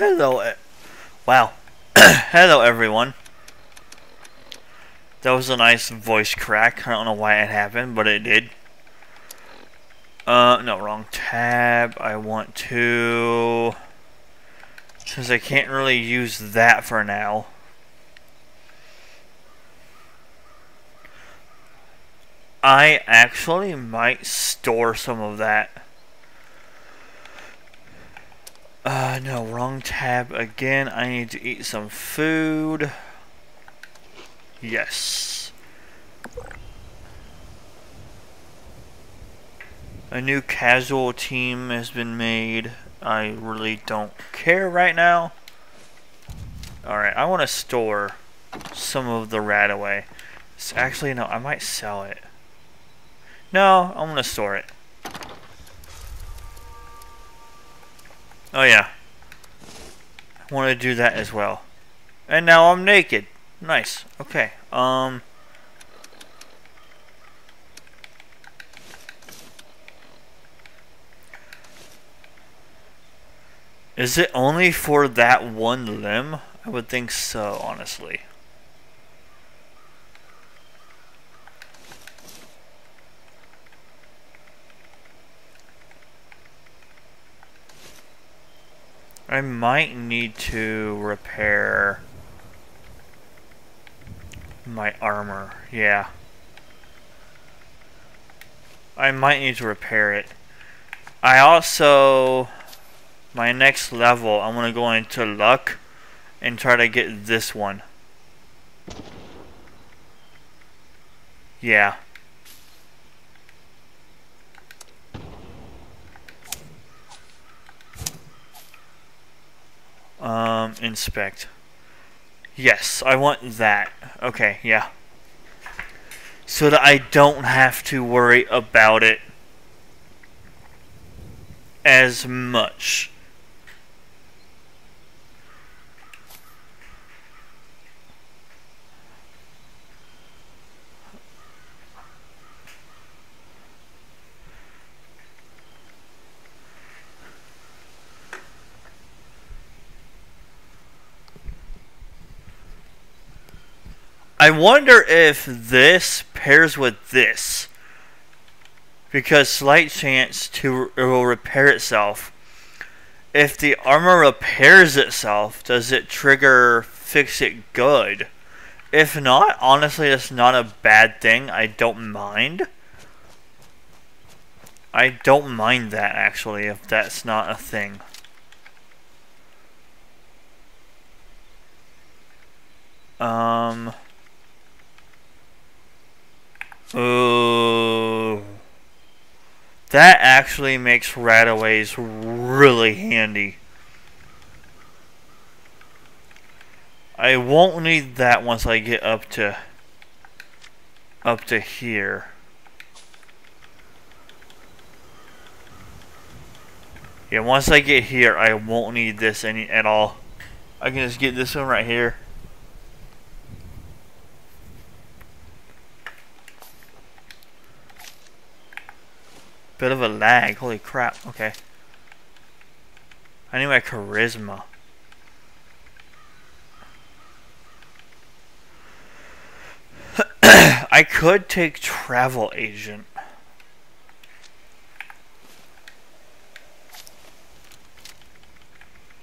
Hello, wow. Hello, everyone. That was a nice voice crack. I don't know why it happened, but it did. Uh, no, wrong tab. I want to... Since I can't really use that for now. I actually might store some of that. Uh, no, wrong tab again. I need to eat some food. Yes. A new casual team has been made. I really don't care right now. Alright, I want to store some of the RadAway. Actually, no, I might sell it. No, I'm going to store it. Oh yeah. I want to do that as well. And now I'm naked. Nice. Okay. Um... Is it only for that one limb? I would think so, honestly. I might need to repair my armor. Yeah. I might need to repair it. I also, my next level, I'm going to go into luck and try to get this one. Yeah. Um, inspect. Yes, I want that. Okay, yeah. So that I don't have to worry about it as much. I wonder if this pairs with this. Because slight chance to it will repair itself. If the armor repairs itself, does it trigger fix it good? If not, honestly, it's not a bad thing. I don't mind. I don't mind that, actually, if that's not a thing. Um... Ooh. That actually makes RadAways really handy. I won't need that once I get up to up to here. Yeah, once I get here, I won't need this any at all. I can just get this one right here. Bit of a lag. Holy crap. Okay. I need my charisma. I could take travel agent.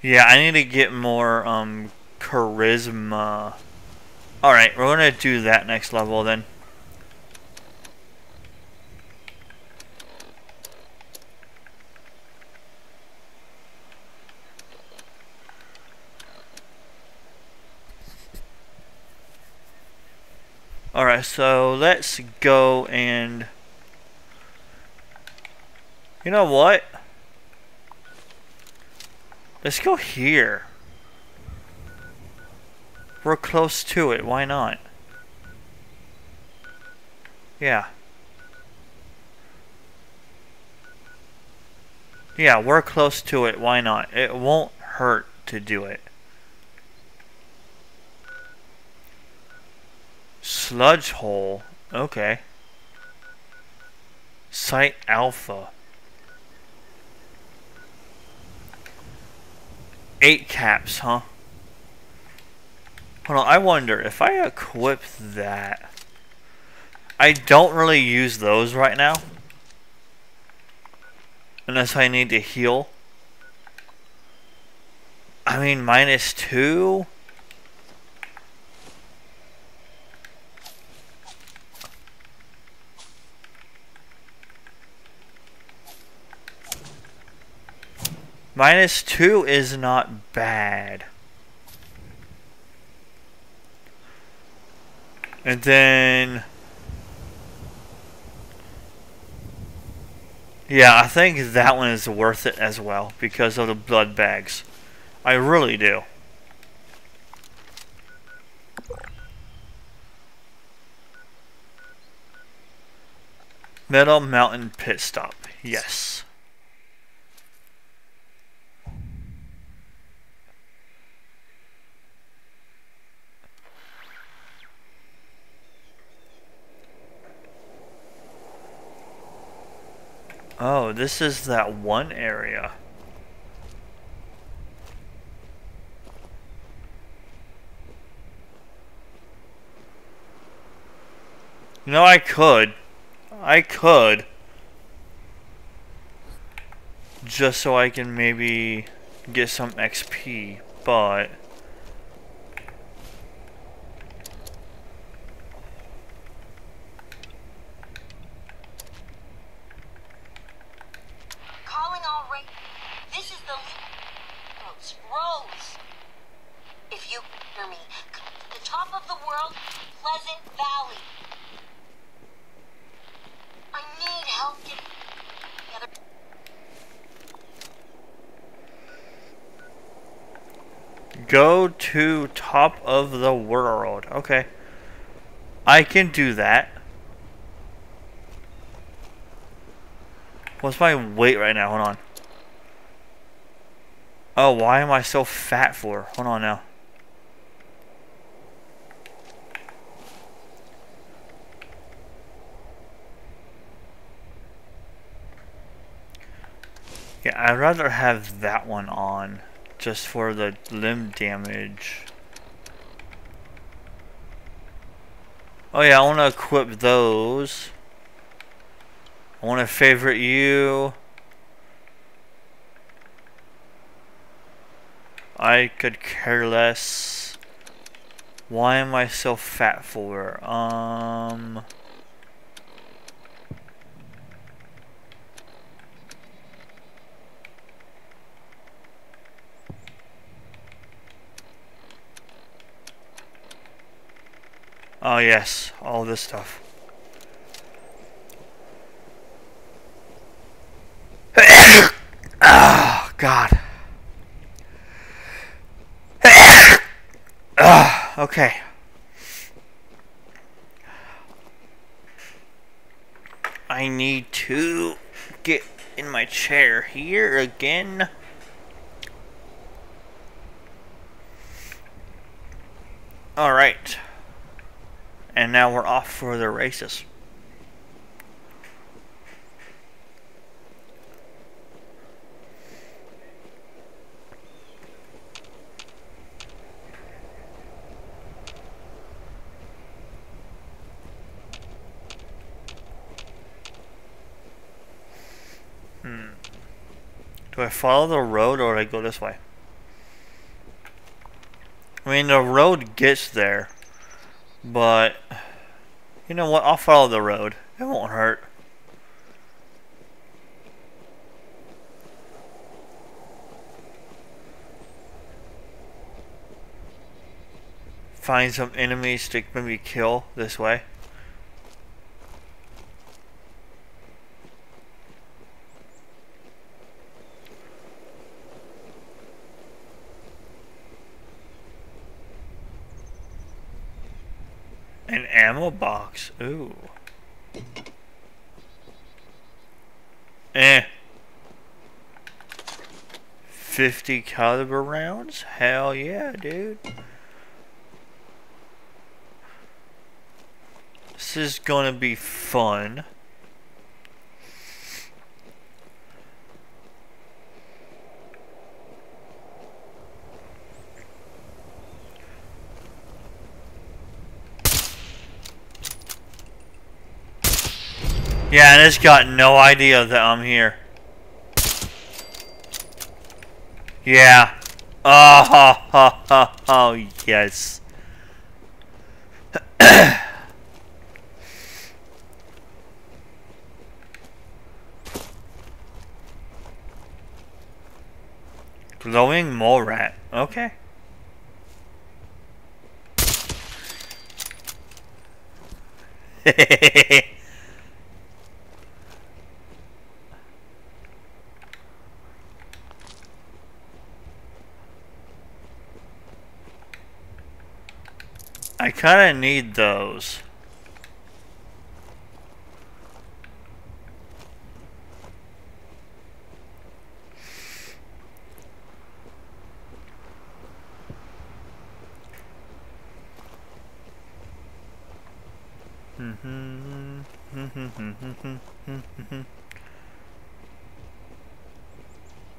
Yeah, I need to get more um charisma. Alright, we're gonna do that next level then. Alright, so let's go and... You know what? Let's go here. We're close to it, why not? Yeah. Yeah, we're close to it, why not? It won't hurt to do it. Sludge hole. Okay. Site alpha. Eight caps, huh? Hold on, I wonder if I equip that. I don't really use those right now. Unless I need to heal. I mean, minus two? Minus two is not bad. And then... Yeah, I think that one is worth it as well because of the blood bags. I really do. Metal Mountain Pit Stop. Yes. Oh, this is that one area. No, I could. I could. Just so I can maybe get some XP, but... Go to top of the world. Okay. I can do that. What's my weight right now? Hold on. Oh, why am I so fat for? Hold on now. Yeah, I'd rather have that one on just for the limb damage. Oh yeah, I want to equip those. I want to favorite you. I could care less. Why am I so fat for? Um... Oh yes, all this stuff. oh God. oh, okay. I need to get in my chair here again. All right and now we're off for the races. Hmm. Do I follow the road or do I go this way? I mean, the road gets there. But, you know what? I'll follow the road. It won't hurt. Find some enemies to maybe kill this way. Ammo. Ooh. Eh. 50 caliber rounds? Hell yeah, dude. This is gonna be fun. Yeah, and it's got no idea that I'm here. Yeah. Oh, ha, ha, ha, oh yes. Glowing mole rat. Okay. I kind of need those.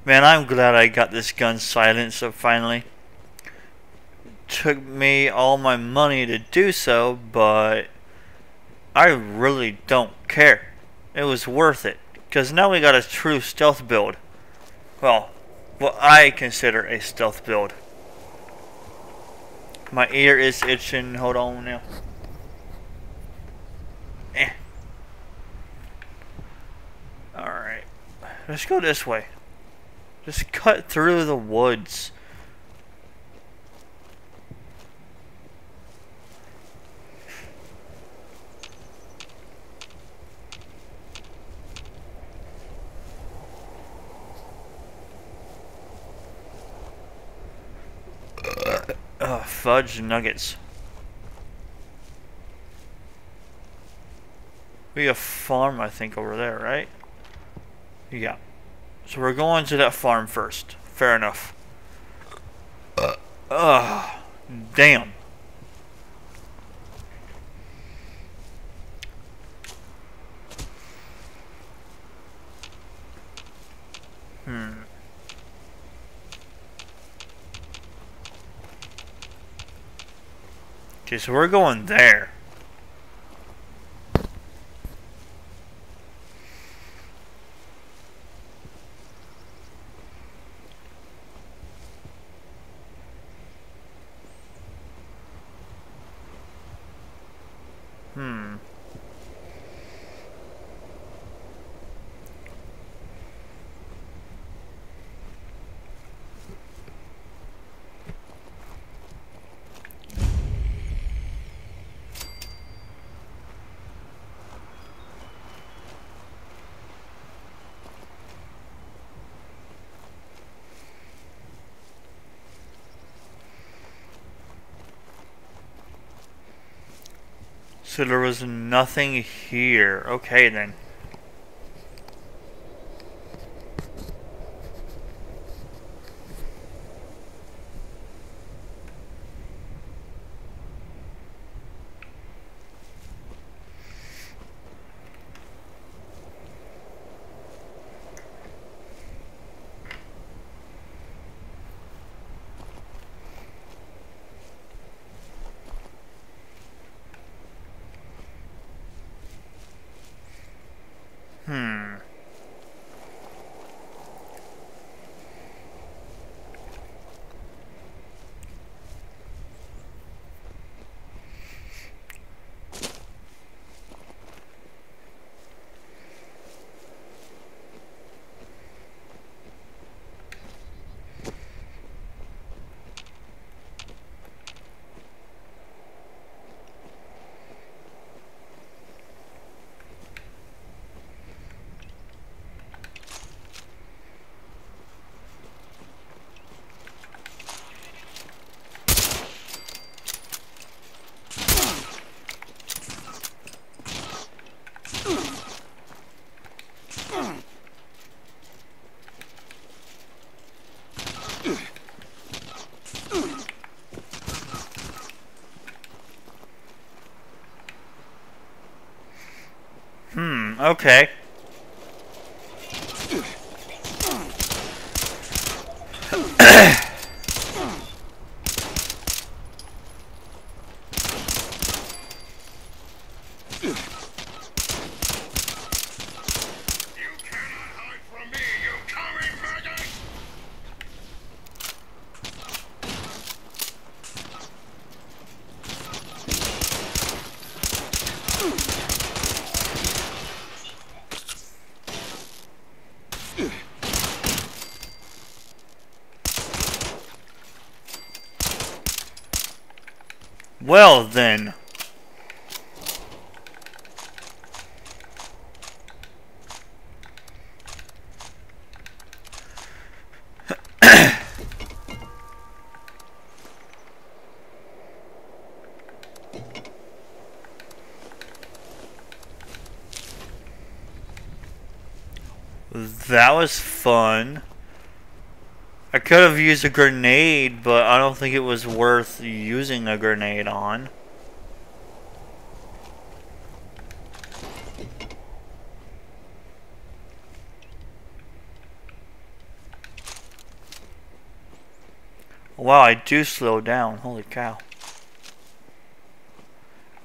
Man, I'm glad I got this gun silenced so finally took me all my money to do so, but I really don't care. It was worth it, because now we got a true stealth build. Well, what I consider a stealth build. My ear is itching. Hold on now. Eh. Alright. Let's go this way. Just cut through the woods. Ugh, fudge nuggets. We have farm, I think, over there, right? Yeah. So we're going to that farm first. Fair enough. Ugh. Damn. Hmm. Okay, so we're going there. So there was nothing here. Okay then. Okay. Well then. that was fun. I could have used a grenade, but I don't think it was worth using a grenade on. Wow, I do slow down. Holy cow.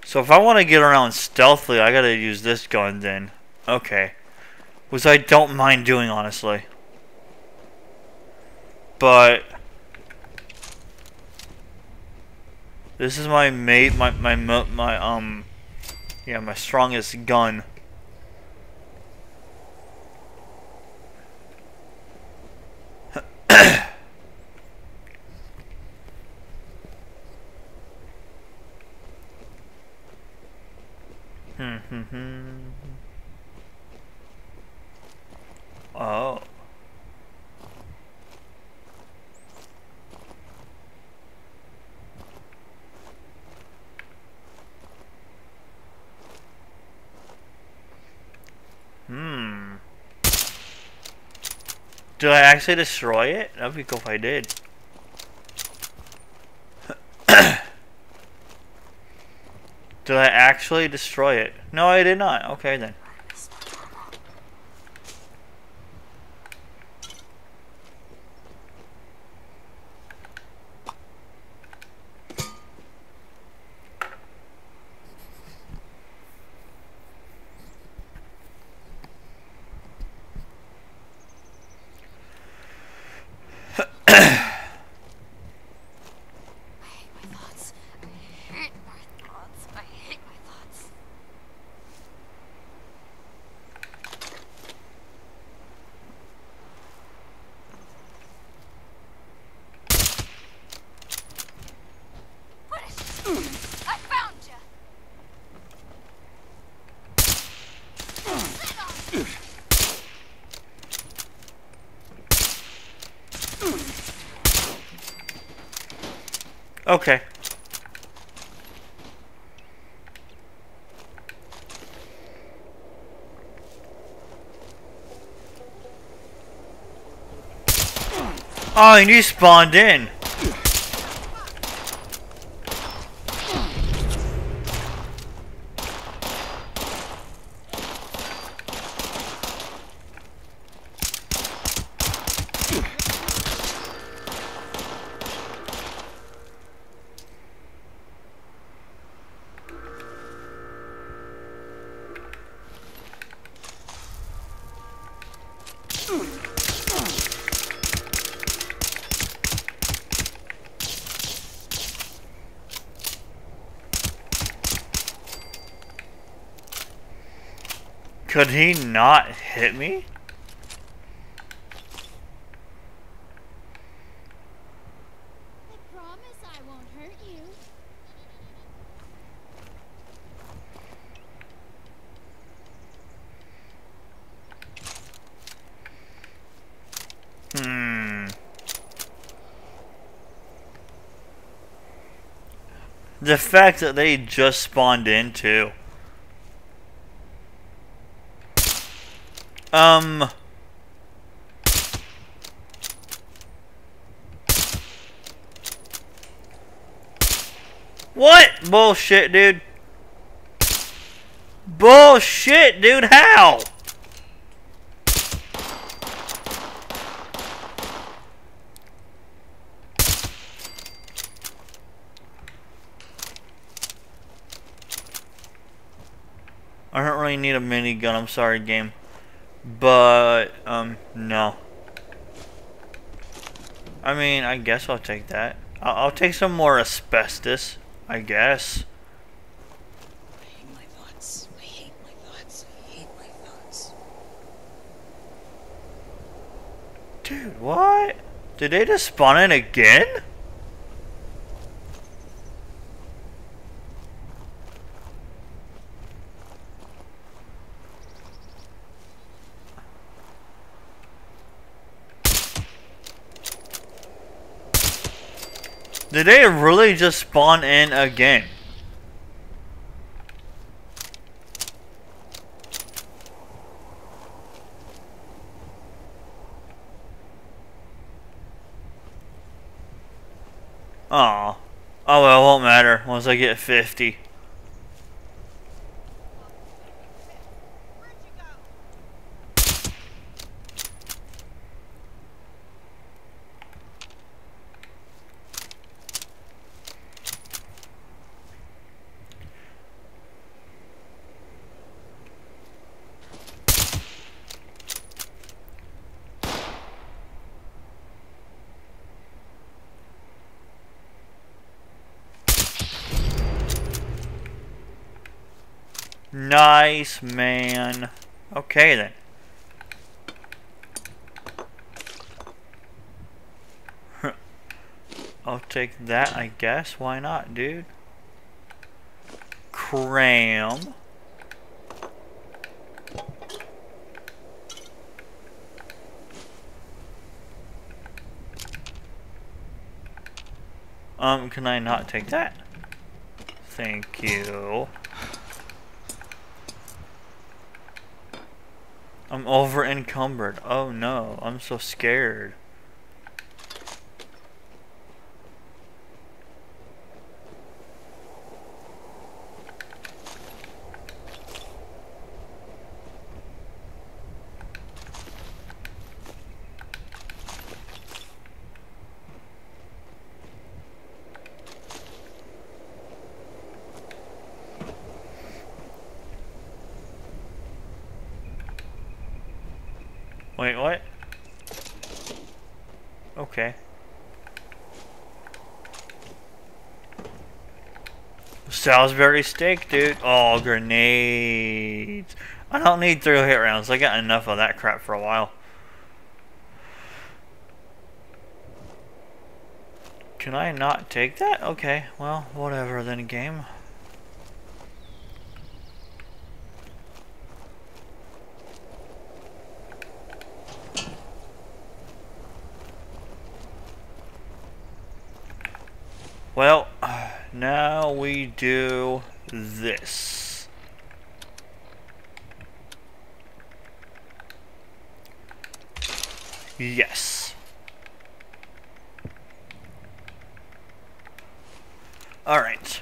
So if I want to get around stealthily, I gotta use this gun then. Okay. Which I don't mind doing, honestly but this is my mate, my my my um, yeah, my strongest gun. Hmm, hmm, hmm. oh. Hmm. Did I actually destroy it? That'd be cool if I did. did I actually destroy it? No, I did not. Okay, then. Okay. Oh, and you spawned in. Could he not hit me? Hmm. The fact that they just spawned in too. Um... What? Bullshit, dude. Bullshit, dude. How? I don't really need a minigun. I'm sorry, game. But, um, no. I mean, I guess I'll take that. I'll, I'll take some more asbestos, I guess. Dude, what? Did they just spawn in again? Did they really just spawn in again? Oh. Oh well, it won't matter once I get 50. Man. Okay, then. I'll take that, I guess. Why not, dude? Cram. Um, can I not take that? Thank you. I'm over encumbered. Oh no, I'm so scared. Wait, what? Okay. Salisbury steak, dude. Oh, grenades. I don't need three hit rounds. I got enough of that crap for a while. Can I not take that? Okay, well, whatever then, game. Well, now we do this. Yes. Alright.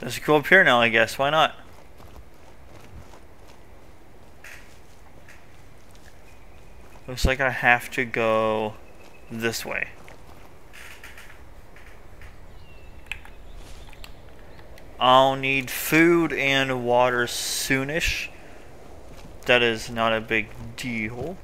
Let's go up here now, I guess. Why not? Looks like I have to go this way. I'll need food and water soonish. That is not a big deal.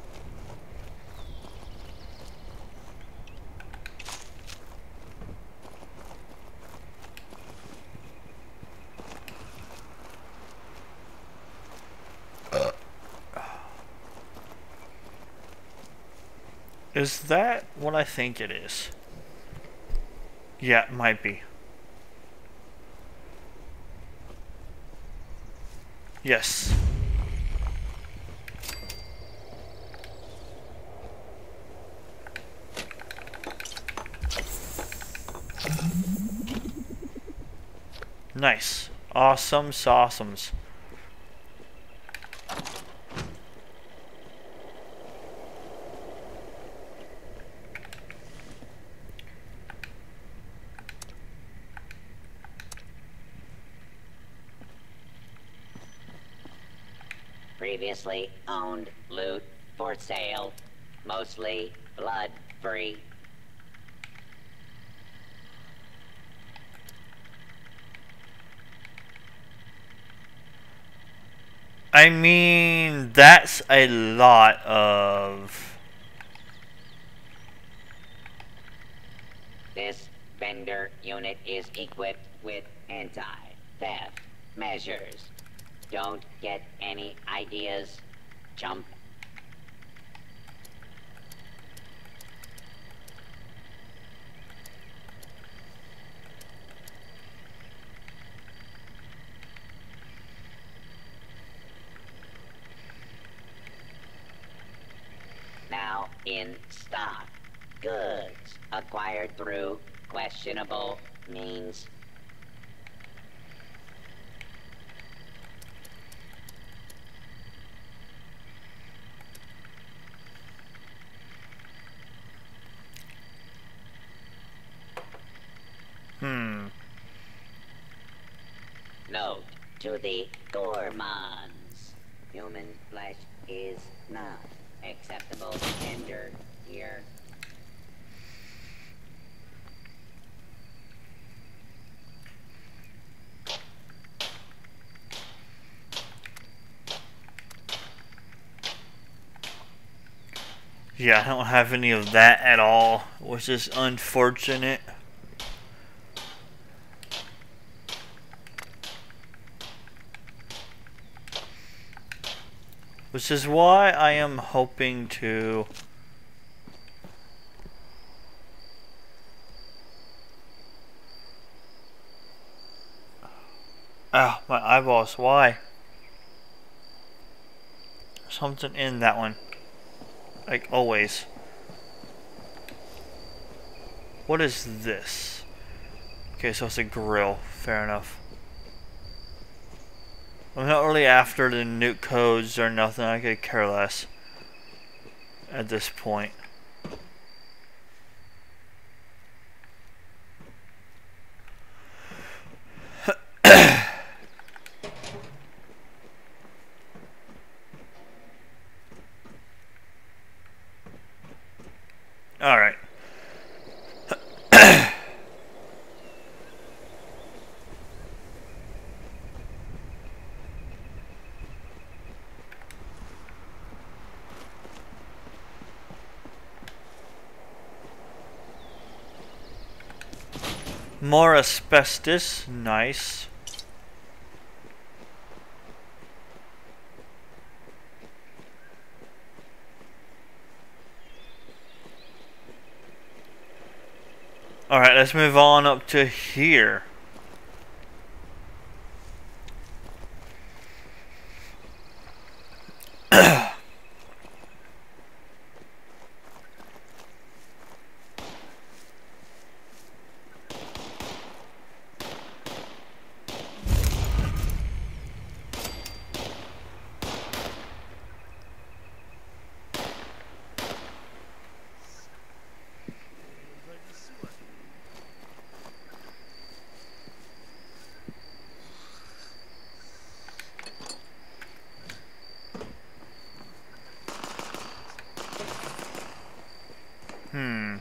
Is that what I think it is? Yeah, might be. Yes. Nice. Awesome sauceums. Owned loot for sale, mostly blood free. I mean, that's a lot of. This vendor unit is equipped with anti-theft measures. Don't get any ideas. Jump. now in stock. Goods acquired through questionable means. Hmm. To the gourmands. Human flesh is not acceptable tender here. Yeah, I don't have any of that at all, which is unfortunate. Which is why I am hoping to... Ah, my eyeballs, why? Something in that one. Like always. What is this? Okay, so it's a grill. Fair enough. I'm not really after the nuke codes or nothing. I could care less at this point. All right. More asbestos. Nice. Alright, let's move on up to here. Hmm.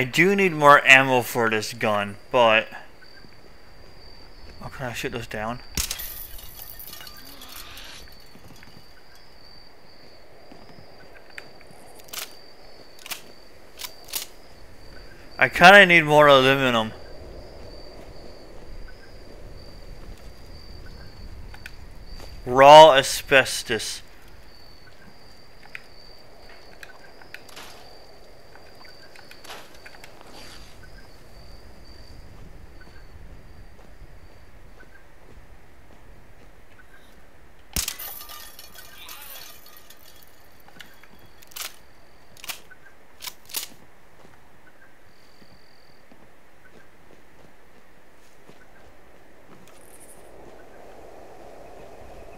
I do need more ammo for this gun, but... Oh, can I shoot those down? I kinda need more aluminum. Raw asbestos.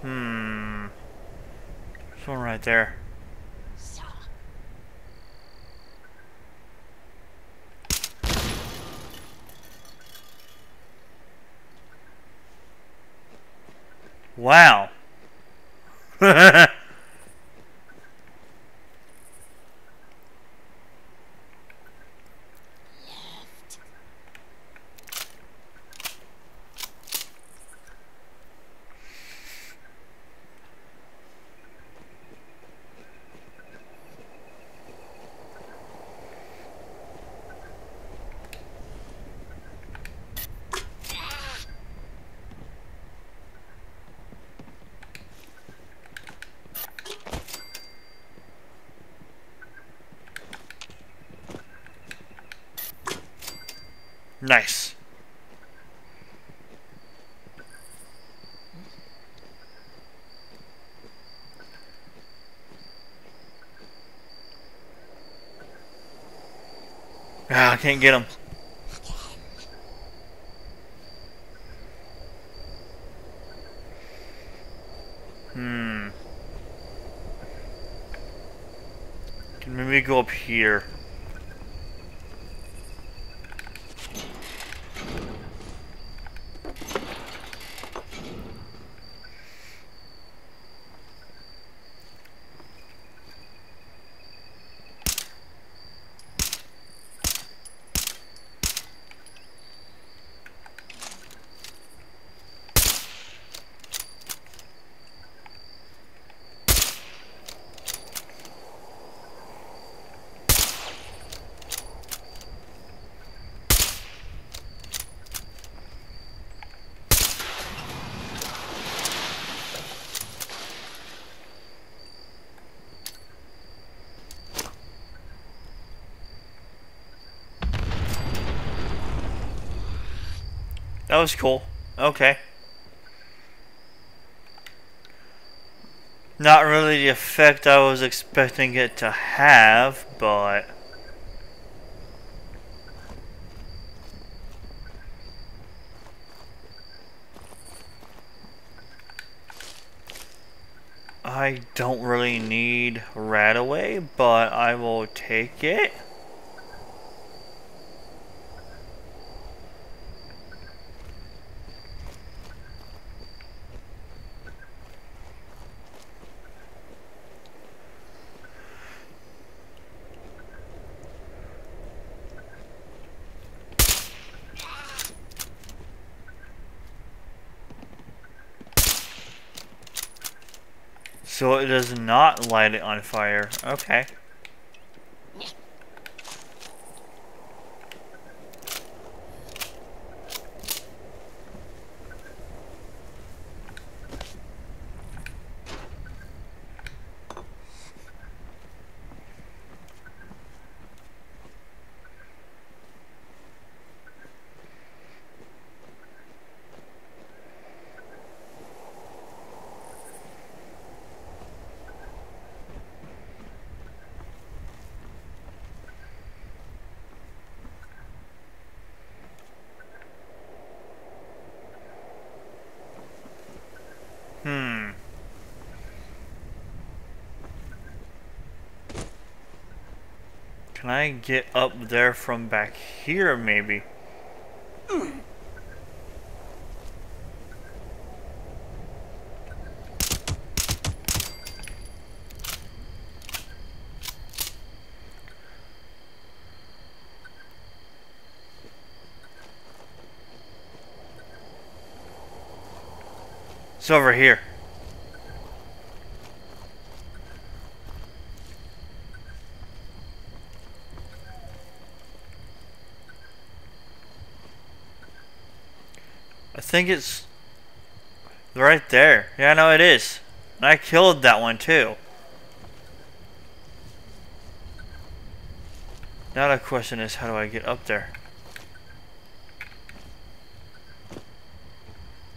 Hmm. There's one right there. Wow. Nice. Ah, I can't get him. Hmm. Can maybe go up here. That was cool. Okay. Not really the effect I was expecting it to have, but... I don't really need Radaway, but I will take it. So it does not light it on fire. Okay. Hmm. Can I get up there from back here, maybe? It's over here. Think it's right there. Yeah, no, it is. And I killed that one too. Now the question is, how do I get up there?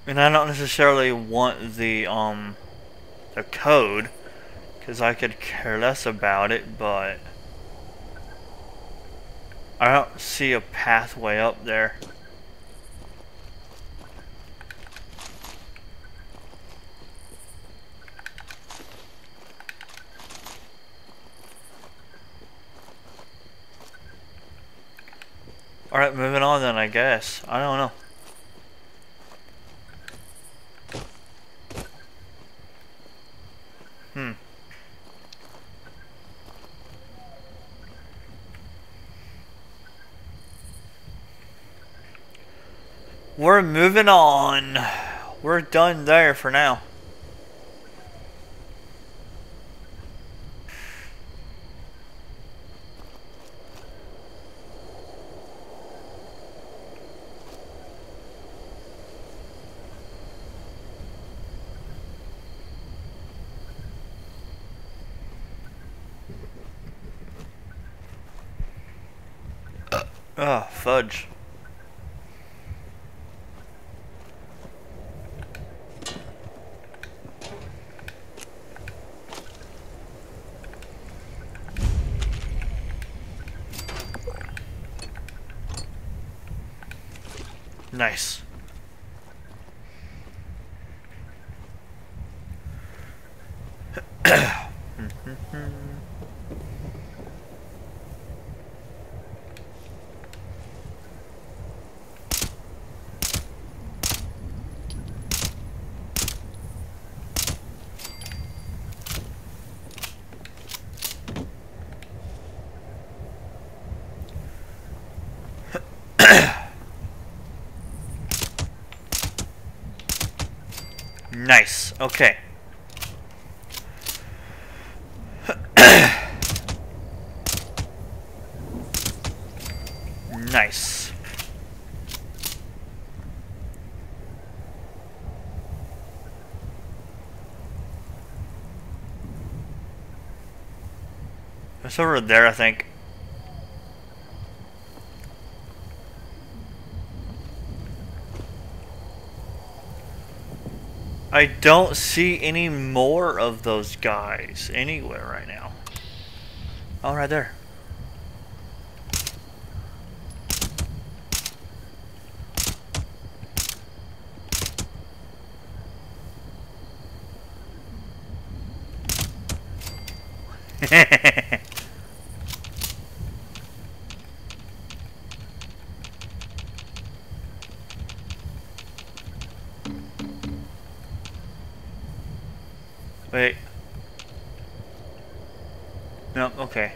And I don't necessarily want the, um, the code, because I could care less about it, but I don't see a pathway up there. I guess. I don't know. Hmm. We're moving on. We're done there for now. Ah, fudge. Nice. Nice. Okay. nice. It's over there, I think. I don't see any more of those guys anywhere right now. Oh, right there. Wait. No, okay.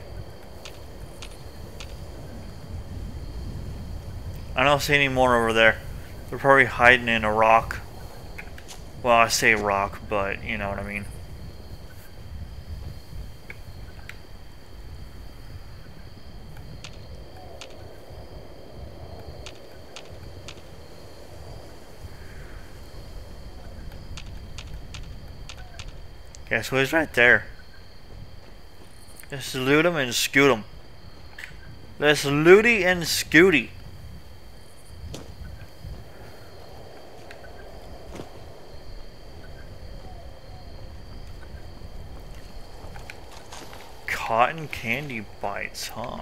I don't see any more over there. They're probably hiding in a rock. Well, I say rock, but you know what I mean. Yeah, so he's right there. Let's loot him and scoot him. Let's looty and scooty. Cotton candy bites, huh?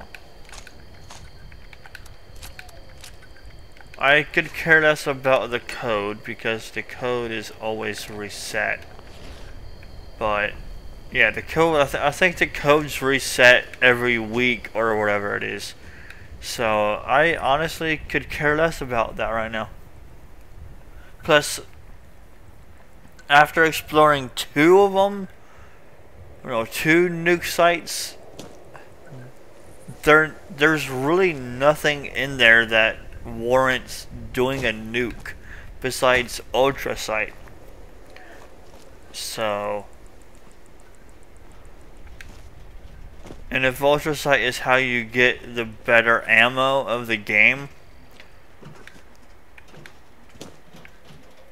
I could care less about the code because the code is always reset. But yeah, the code. I, th I think the code's reset every week or whatever it is. So I honestly could care less about that right now. Plus, after exploring two of them, you know, two nuke sites, there there's really nothing in there that warrants doing a nuke besides Ultracite. So. And if Ultracite is how you get the better ammo of the game,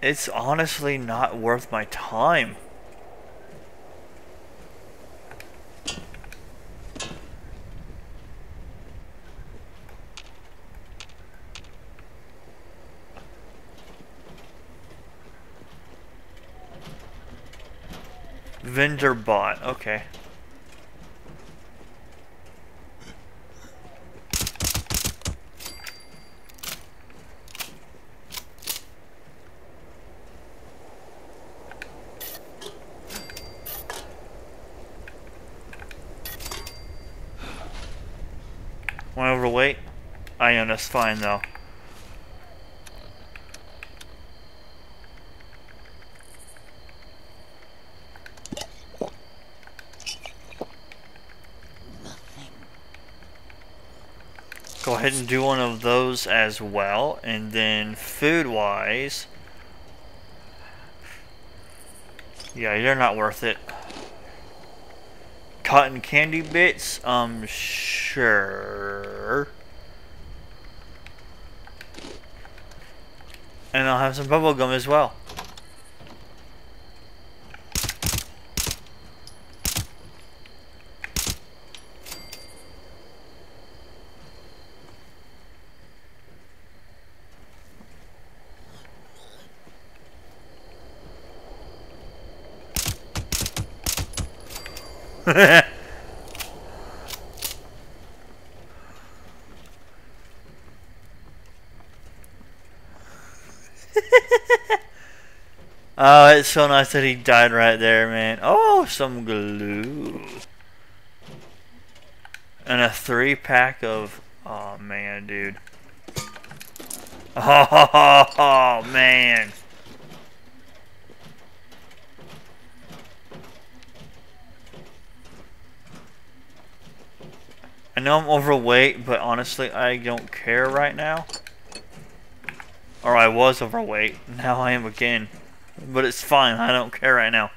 it's honestly not worth my time. Vendor bot, okay. One overweight? I am, that's fine though. Go ahead and do one of those as well. And then food wise. Yeah, you're not worth it. Cotton candy bits? Um, sure. And I'll have some bubble gum as well. oh, it's so nice that he died right there, man. Oh, some glue. And a three pack of. Oh, man, dude. Oh, man. I know I'm overweight, but honestly, I don't care right now. Or I was overweight. Now I am again. But it's fine. I don't care right now.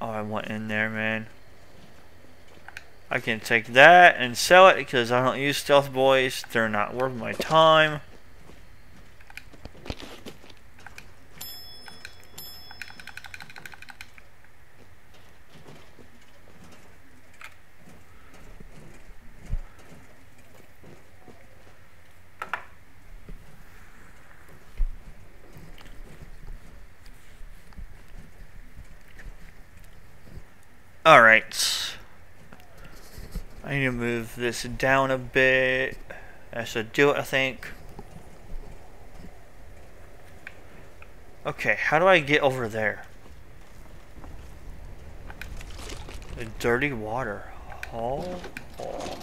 Oh, I went in there, man. I can take that and sell it because I don't use stealth boys. They're not worth my time. Alright. I need to this down a bit. That should do it, I think. Okay, how do I get over there? The dirty water. Oh, oh.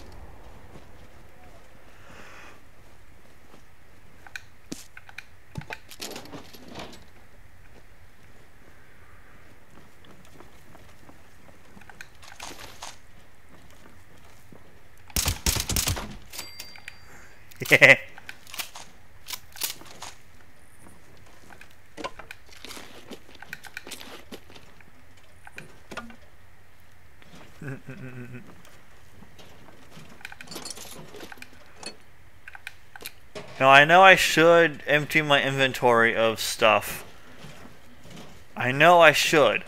Yeah. I know I should empty my inventory of stuff. I know I should.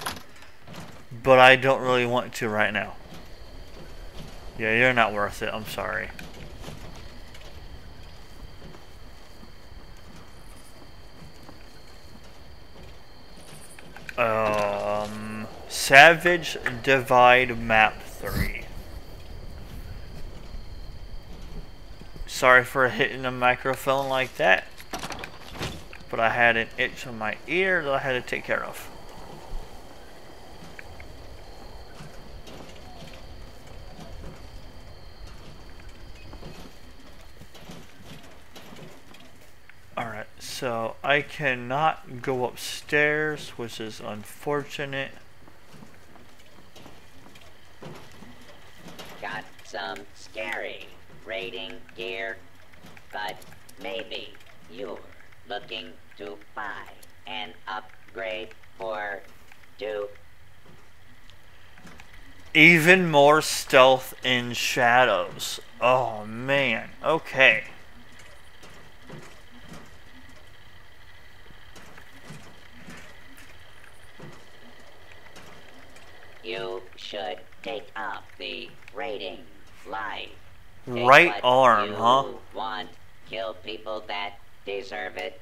But I don't really want to right now. Yeah, you're not worth it. I'm sorry. Um, Savage Divide Map Sorry for hitting the microphone like that. But I had an itch on my ear that I had to take care of. Alright, so I cannot go upstairs, which is unfortunate. Got some scary raiding gear, but maybe you're looking to buy an upgrade for do Even more stealth in shadows. Oh man, okay. you should take up the raiding life. Take Right arm, huh? Want kill people that deserve it.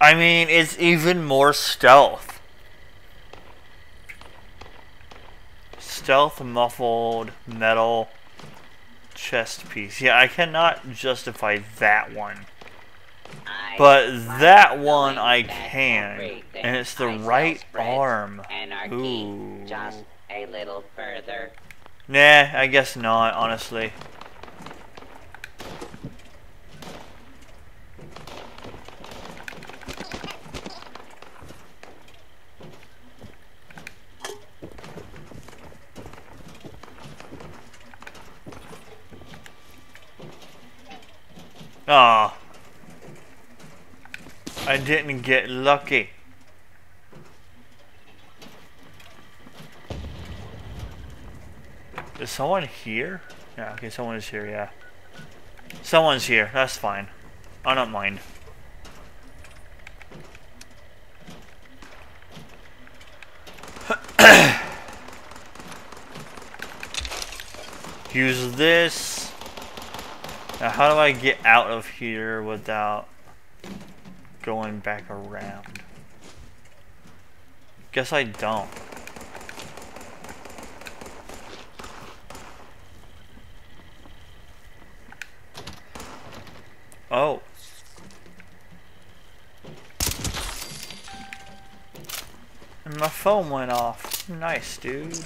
I mean, it's even more stealth. Stealth muffled metal chest piece. Yeah, I cannot justify that one. I But that one I can. And it's the I right arm. Ooh. just a little further. Nah, I guess not, honestly. Ah, I didn't get lucky. Is someone here? Yeah, okay, someone is here, yeah. Someone's here, that's fine. I don't mind. Use this. Now how do I get out of here without going back around? Guess I don't. Oh. And my phone went off. Nice, dude.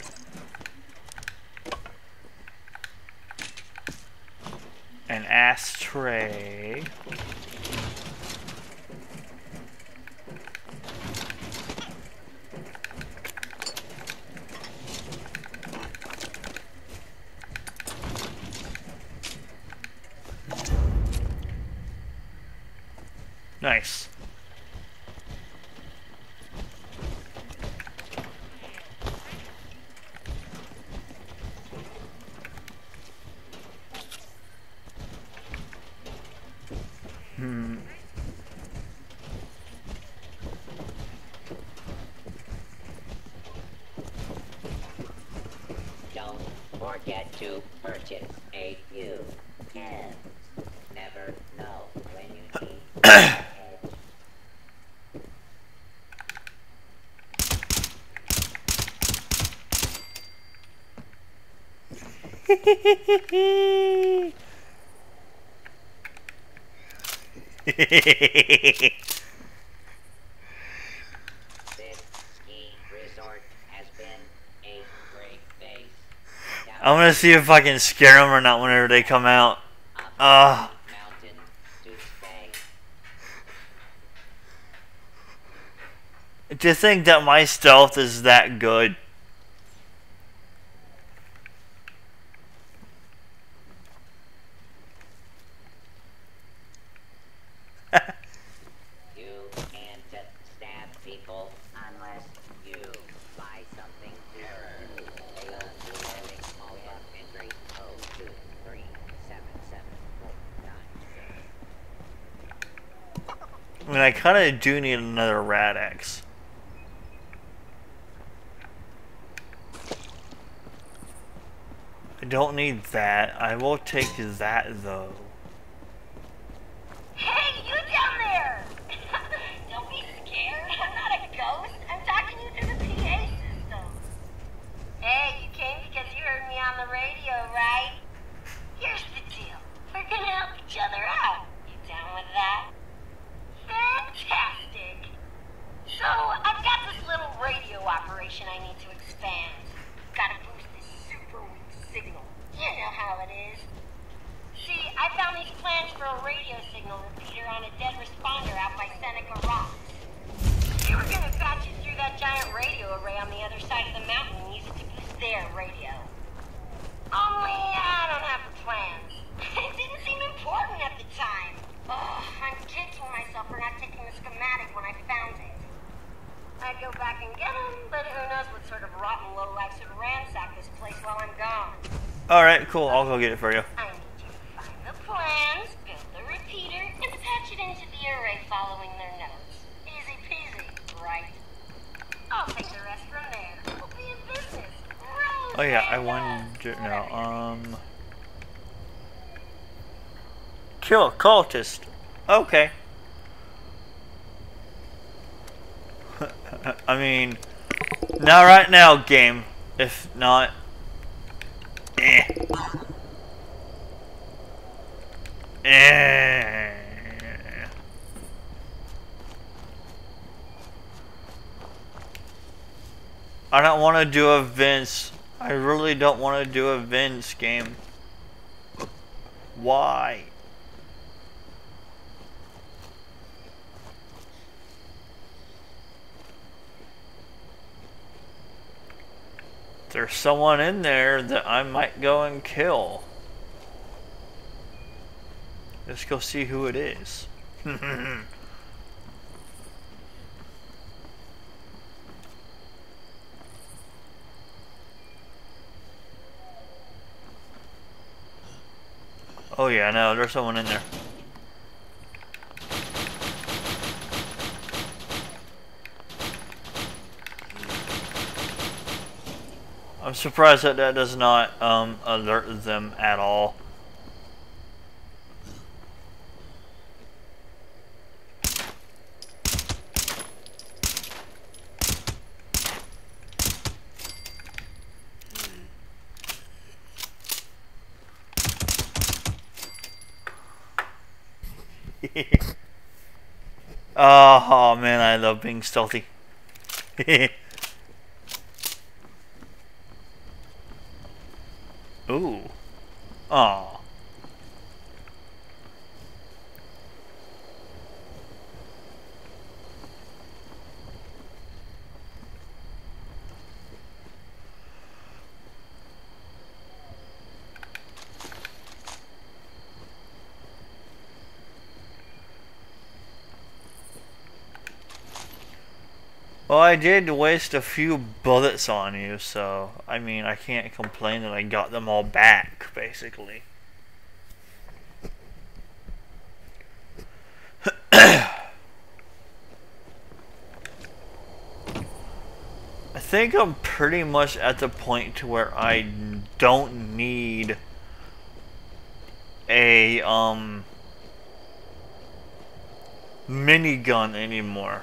An ashtray. I'm gonna see if I can scare them or not whenever they come out. Uh. To think that my stealth is that good I do need another Rad-X. I don't need that. I will take that though. Kill a cultist. Okay. I mean, not right now, game. If not, eh. Eh. I don't want to do a Vince. I really don't want to do a Vince game. Why? there's someone in there that I might go and kill. Let's go see who it is. oh yeah, no, there's someone in there. I'm surprised that that does not um, alert them at all. oh, man, I love being stealthy. Ooh. Aw. Well, I did waste a few bullets on you, so I mean, I can't complain that I got them all back, basically. I think I'm pretty much at the point to where I don't need a um minigun anymore.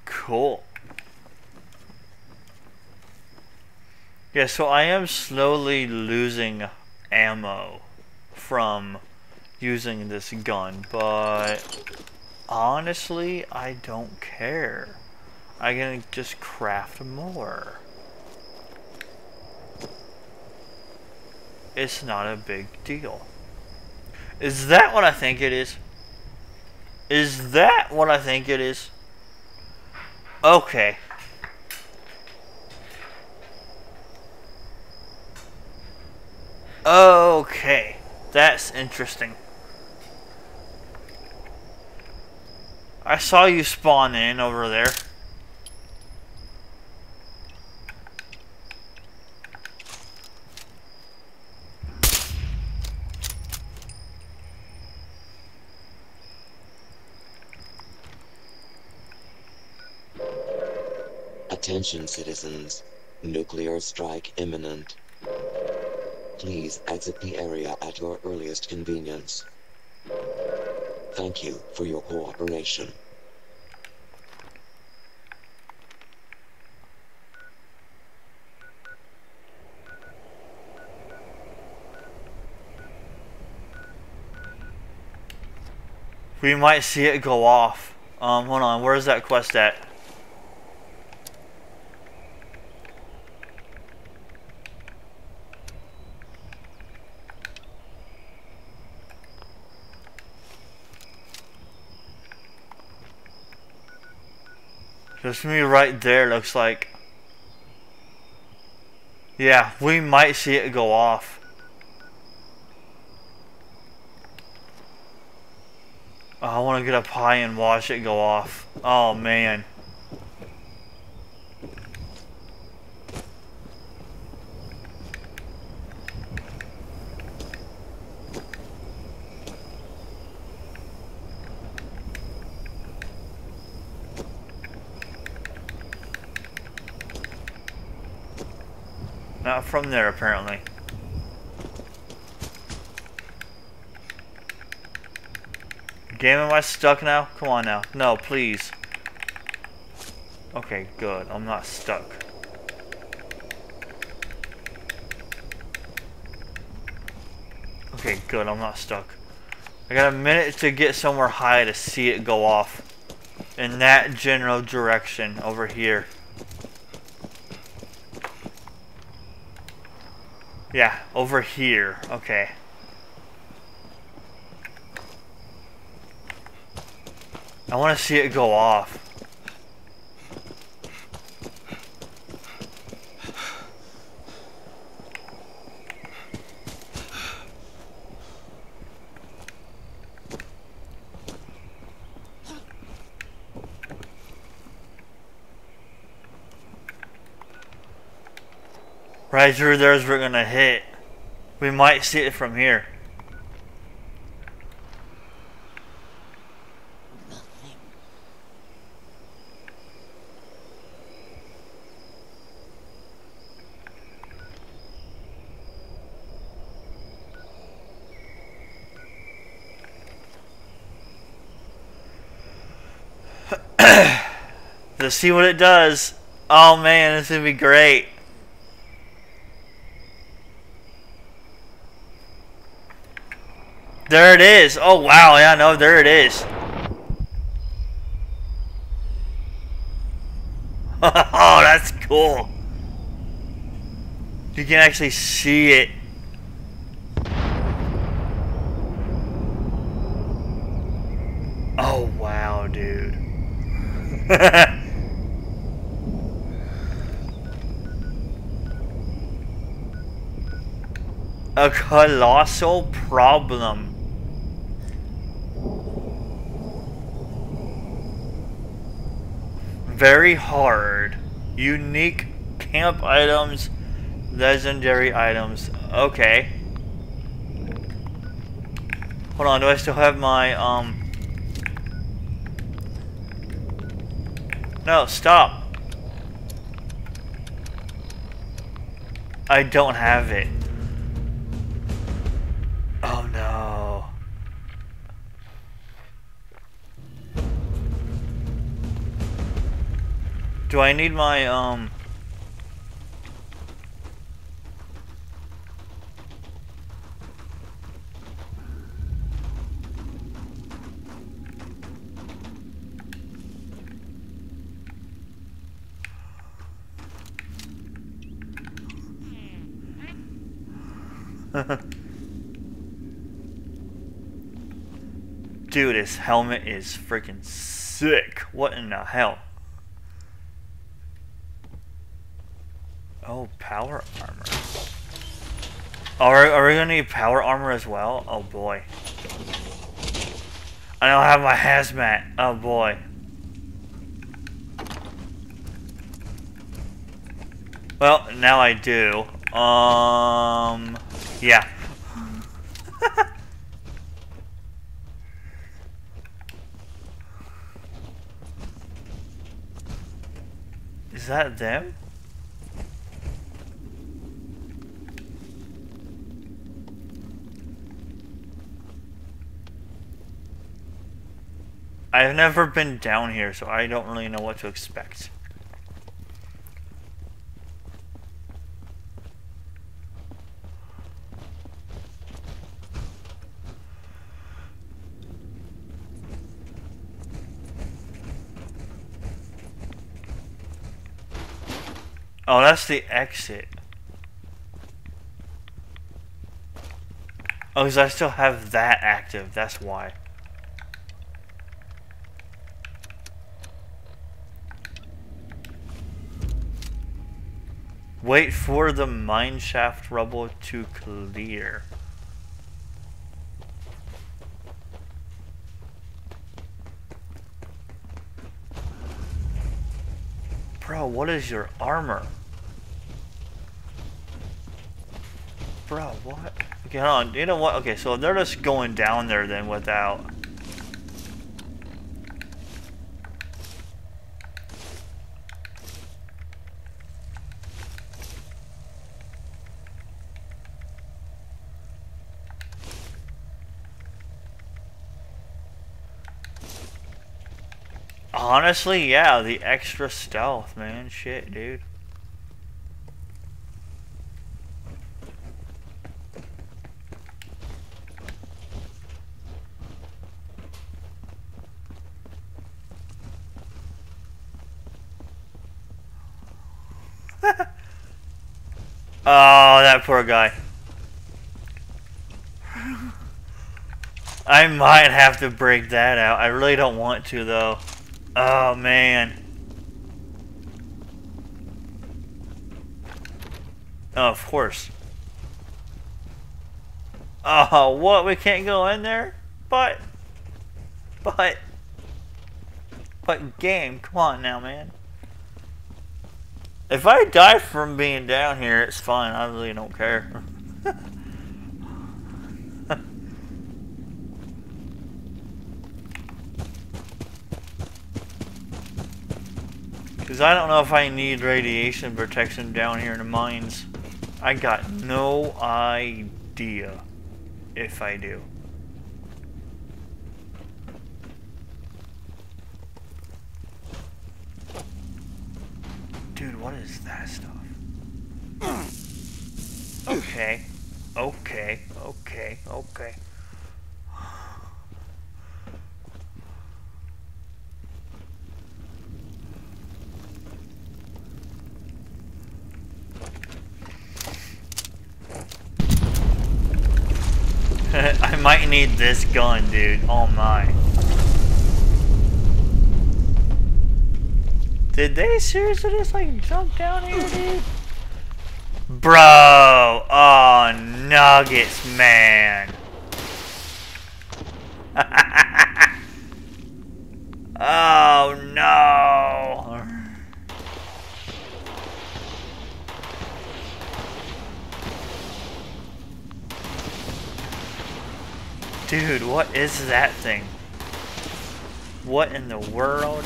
Cool. Yeah, so I am slowly losing ammo from using this gun, but honestly, I don't care. I can just craft more. It's not a big deal. Is that what I think it is? Is that what I think it is? Okay. Okay, that's interesting. I saw you spawn in over there. Attention citizens. Nuclear strike imminent. Please exit the area at your earliest convenience. Thank you for your cooperation. We might see it go off. Um, hold on, where's that quest at? There's me right there, looks like. Yeah, we might see it go off. I want to get up high and watch it go off. Oh, man. Not from there, apparently. Game, am I stuck now? Come on now. No, please. Okay, good. I'm not stuck. Okay, good. I'm not stuck. I got a minute to get somewhere high to see it go off. In that general direction over here. Yeah, over here. Okay. I want to see it go off. Right through there's we're gonna hit. We might see it from here. Let's see what it does. Oh man, this is gonna be great. There it is. Oh wow, yeah, no, there it is. oh, that's cool. You can actually see it. Oh wow, dude. A colossal problem. Very hard. Unique camp items, legendary items. Okay. Hold on, do I still have my, um... No, stop. I don't have it. Do I need my, um... Dude, his helmet is freaking sick. What in the hell? Oh, power armor. Are, are we gonna need power armor as well? Oh boy. I don't have my hazmat. Oh boy. Well, now I do. Um, yeah. Is that them? I've never been down here, so I don't really know what to expect. Oh, that's the exit. Oh, because I still have that active, that's why. Wait for the mineshaft rubble to clear. Bro, what is your armor? Bro, what? Okay, hold on. You know what? Okay, so they're just going down there then without. Honestly, yeah, the extra stealth, man. Shit, dude. oh, that poor guy. I might have to break that out. I really don't want to, though. Oh, man. Oh, of course. Oh, what? We can't go in there? But, but, but game, come on now, man. If I die from being down here, it's fine. I really don't care. Because I don't know if I need radiation protection down here in the mines. I got no idea if I do. Dude, what is that stuff? Okay. Okay. Okay. Okay. I might need this gun, dude. Oh my. Did they seriously just like jump down here, dude? Bro! Oh, nuggets, man. oh no. Dude, what is that thing? What in the world?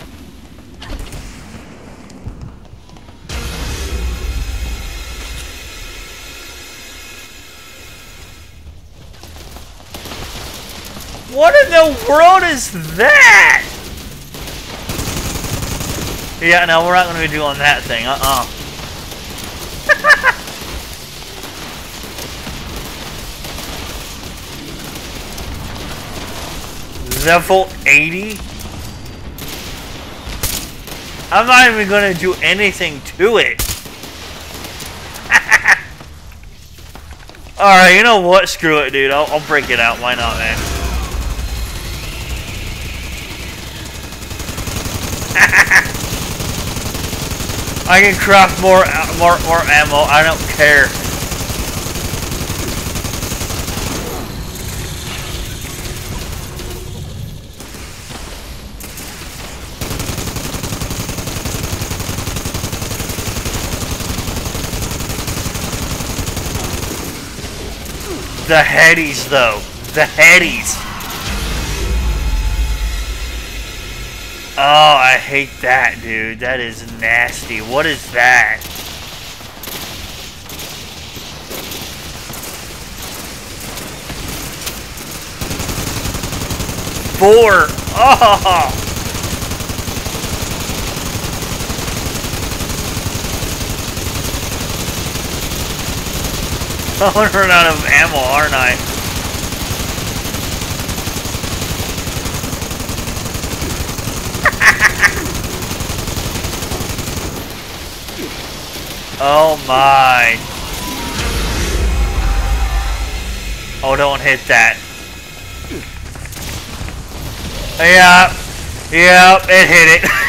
What in the world is that? Yeah, no, we're not going to be doing that thing. Uh-uh. Level 80? I'm not even to do anything to it. Alright, you know what? Screw it, dude. I'll, I'll break it out. Why not, man? I can craft more, uh, more, more ammo. I don't care. The headies, though. The headies. Oh, I hate that, dude. That is nasty. What is that? Four. Oh. I'm gonna run out of ammo, aren't I? oh my. Oh, don't hit that. Yeah. Yep, it hit it.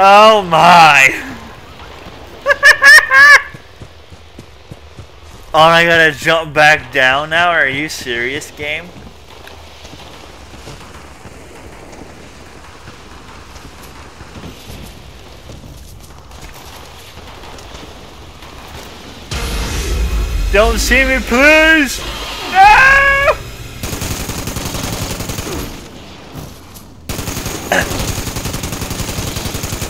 Oh my! Oh, I gotta jump back down now? Are you serious, game? Don't see me, please! No!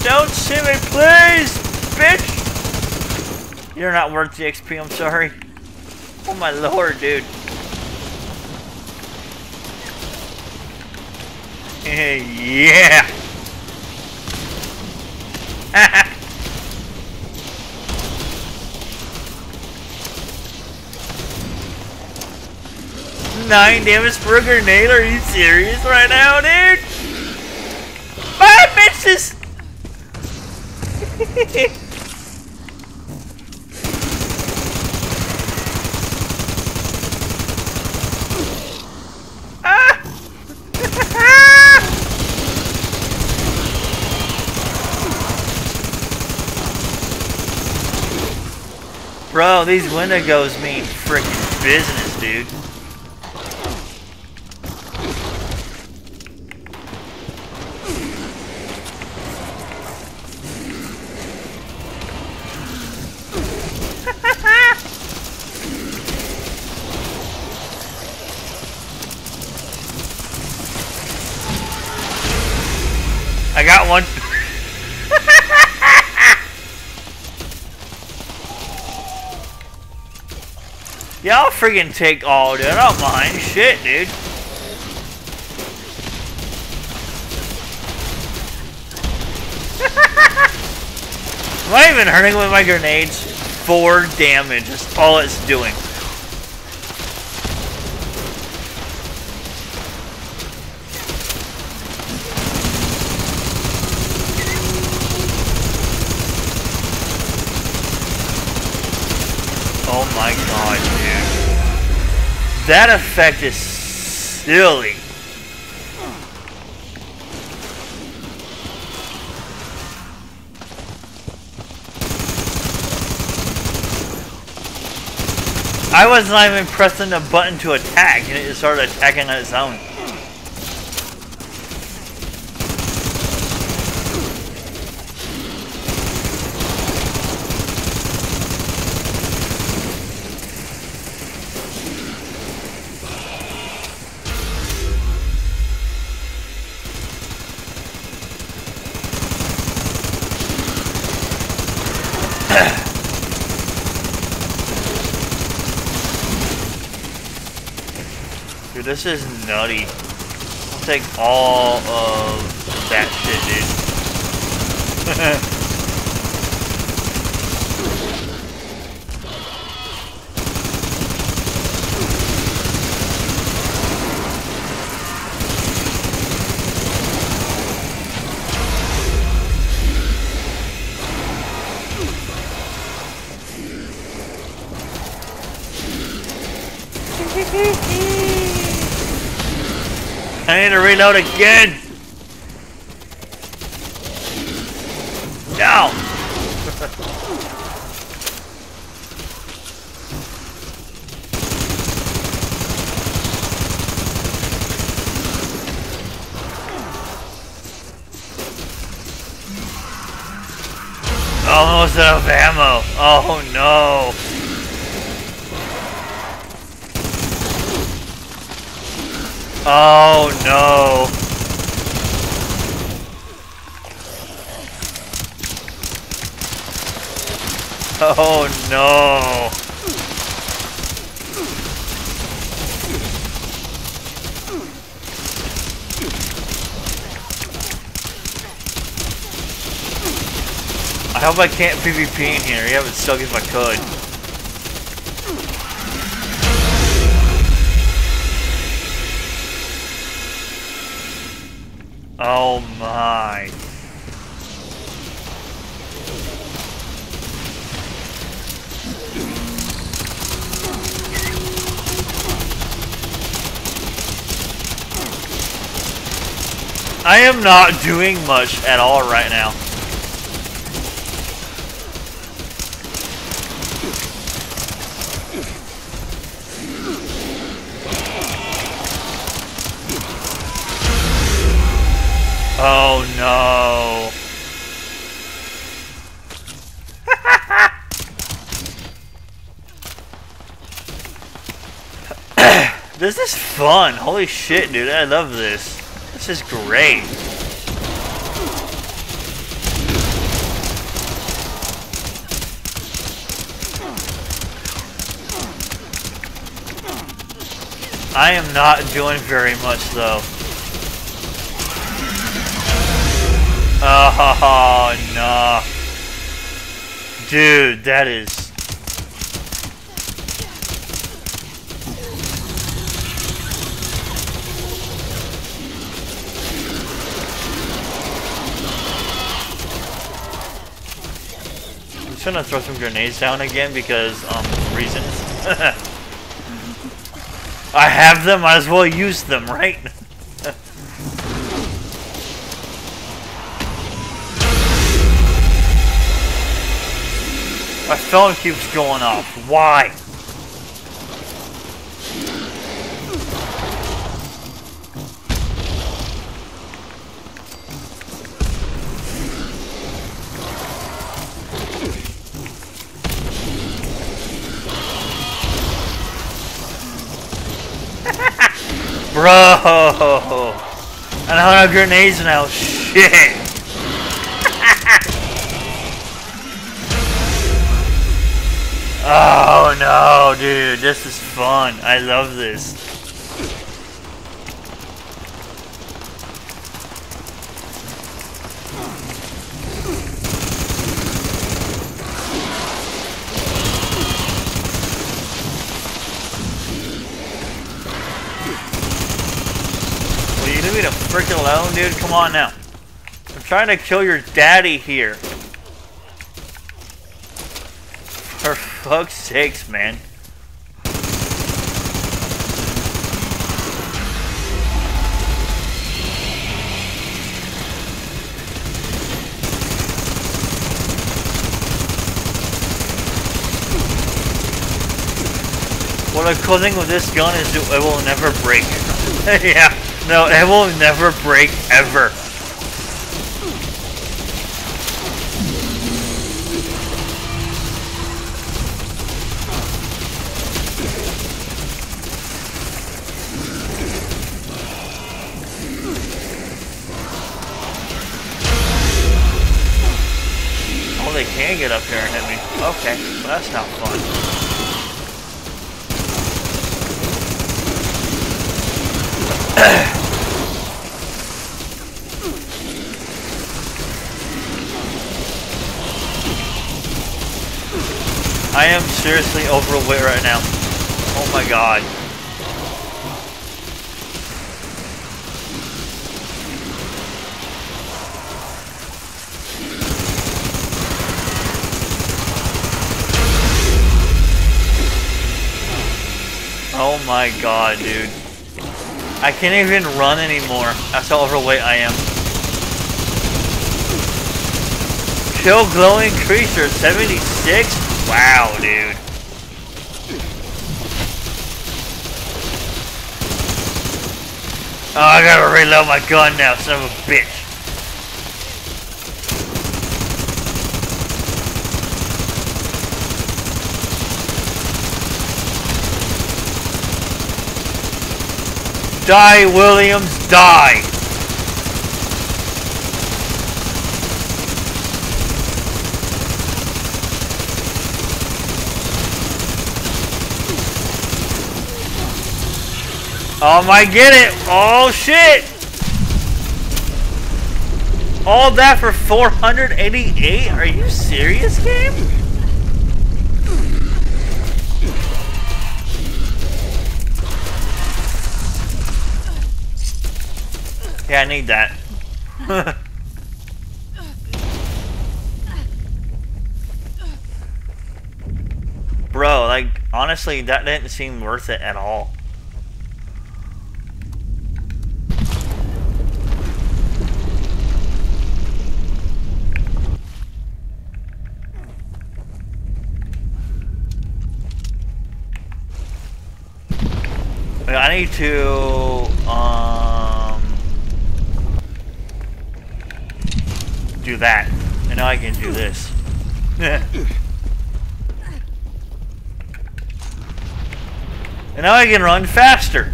Don't see me, please, bitch! You're not worth the XP, I'm sorry. Oh my lord, dude. yeah! Nine damage per grenade? Are you serious right now, dude? Five bitches! Bro, these Wendigos mean freaking business, dude. Friggin' take all, dude. I don't mind. Shit, dude. Am I even hurting with my grenades? Four damage. That's all it's doing. Oh my god, dude. That effect is silly. I was not even pressing the button to attack and it started attacking on its own. This is nutty. I'll take all of that shit, dude. I need to reload again. No. Almost out of ammo. Oh no. Oh no. Oh no. I hope I can't PvP in here. Yeah, but still if I could. Oh my. I am not doing much at all right now. No. this is fun. Holy shit, dude. I love this. This is great. I am not enjoying very much though. Oh, no. Dude, that is... I'm just gonna throw some grenades down again because, um, reasons. I have them, might as well use them, right? phone keeps going off. Why? Bro! I don't have grenades now. Shit! Oh no, dude, this is fun. I love this. Will you leave me the freaking alone, dude? Come on now. I'm trying to kill your daddy here. For fuck's sakes, man. What cool thing with this gun is it will never break. yeah, no, it will never break ever. Okay, well, that's not fun. I am seriously overweight right now. Oh my god. Oh my god, dude. I can't even run anymore. That's how overweight I am. Kill glowing creature, 76? Wow, dude. Oh, I gotta reload my gun now, son of a bitch. Die, Williams, die! Um, oh my get it! Oh shit! All that for 488? Are you serious, game? Yeah, I need that. Bro, like, honestly, that didn't seem worth it at all. I need to, um... do that. And now I can do this. and now I can run faster.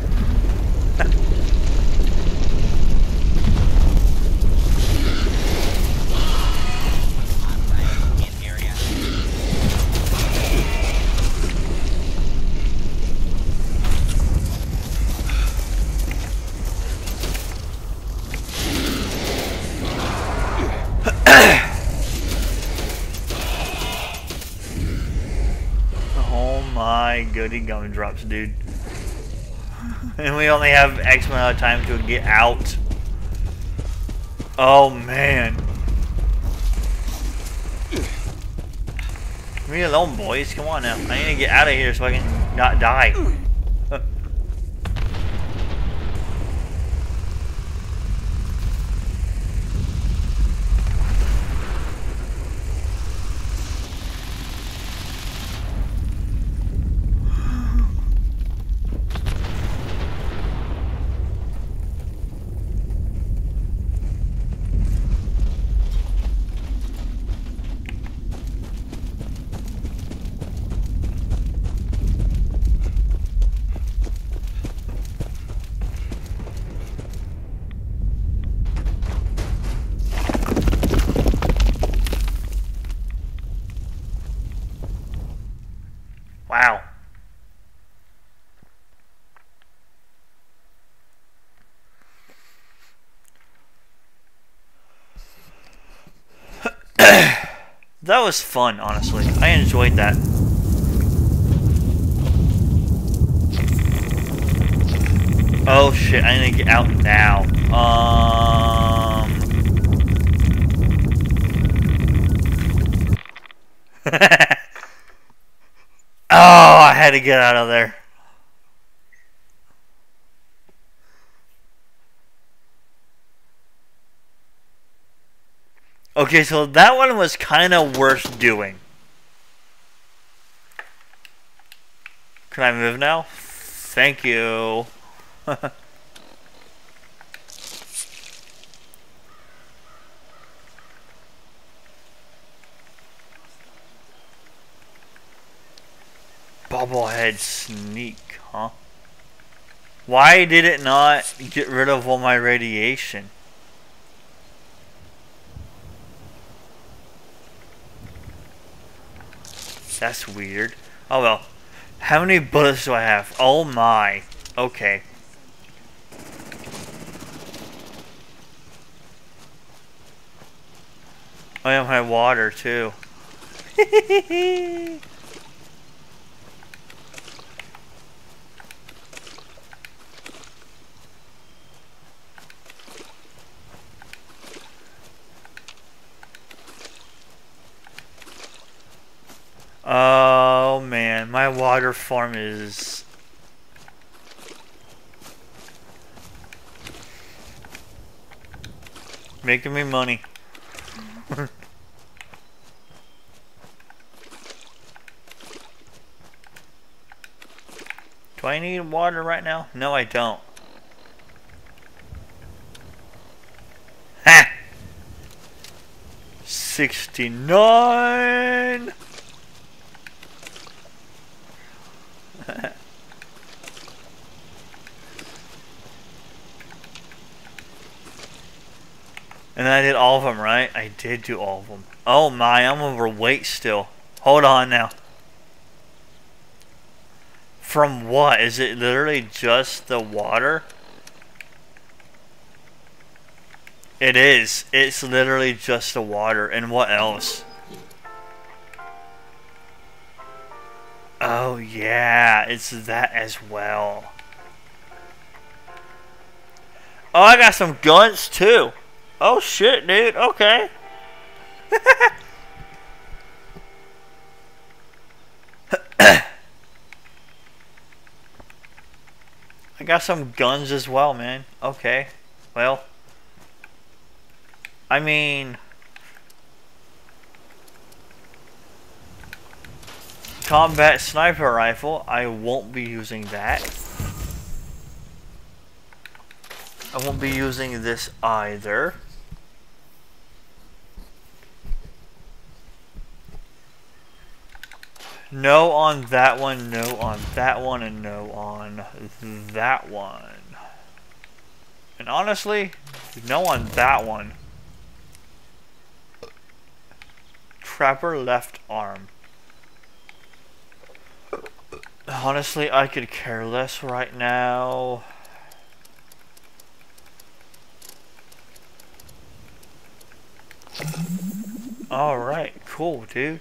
My goody gumdrops, dude. and we only have X amount of time to get out. Oh man. Leave me alone, boys. Come on now. I need to get out of here so I can not die. Wow. That was fun, honestly. I enjoyed that. Oh shit, I need to get out now. Um. Oh, I had to get out of there. Okay, so that one was kind of worth doing. Can I move now? Thank you. Bobblehead sneak, huh? Why did it not get rid of all my radiation? That's weird. Oh well. How many bullets do I have? Oh my. Okay. Oh, I have my water too. Oh man, my water farm is making me money. Do I need water right now? No, I don't. Ha! 69! and I did all of them, right? I did do all of them. Oh my, I'm overweight still. Hold on now. From what? Is it literally just the water? It is. It's literally just the water. And what else? Oh yeah, it's that as well. Oh, I got some guns too. Oh shit, dude. Okay. I got some guns as well, man. Okay. Well. I mean... Combat sniper rifle. I won't be using that. I won't be using this either. No on that one, no on that one, and no on that one. And honestly, no on that one. Trapper left arm. Honestly, I could care less right now. Alright, cool, dude.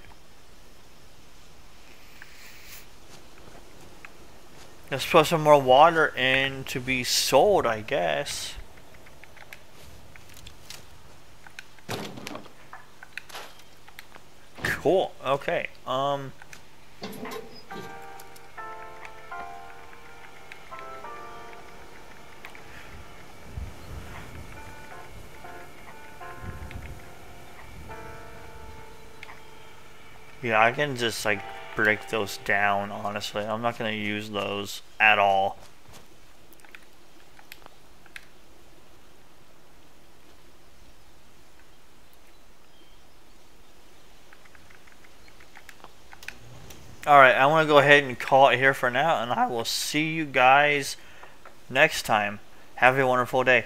Let's put some more water in to be sold, I guess. Cool. Okay. Um. Yeah, I can just like break those down, honestly. I'm not going to use those at all. Alright, I want to go ahead and call it here for now, and I will see you guys next time. Have a wonderful day.